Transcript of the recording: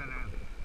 that happen.